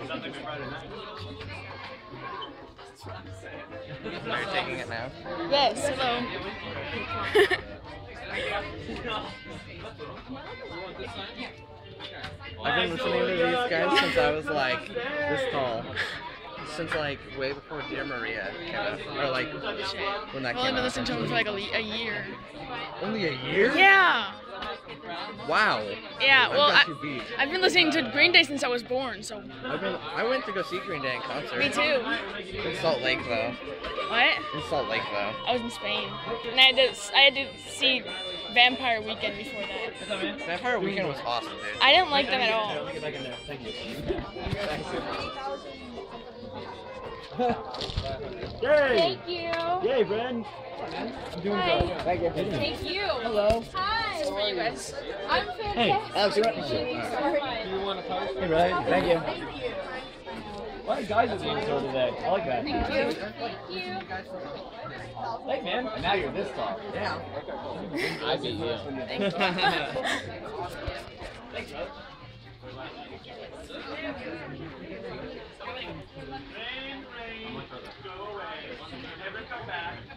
Are you taking it now? Yes, hello. I've been listening to these guys since I was like this tall. Since like way before Dear Maria came out. Or like when that I've only been listening to him for like a, a year. Only a year? Yeah. Wow. Yeah, I've well, I, I've been listening to Green Day since I was born, so. I've been, I went to go see Green Day in concert. Me too. In Salt Lake though. What? In Salt Lake though. I was in Spain. And I had to, I had to see Vampire Weekend before that. Vampire Weekend was awesome, dude. I didn't like them at all. Yay! Thank you. Yay, Bren! I'm doing Hi. good. Thank you. Thank you. Hello. Hi. How are you guys? I'm fantastic. Hey, Alex, you want Sorry. Hey, Rian. Thank you. A lot of guys are being sold today. I like that. Thank you. Thank you. Hey, man. And now you're this tall. Yeah. I beat you. Thank you. Thanks, bro. Rain, rain, go away. Never come back.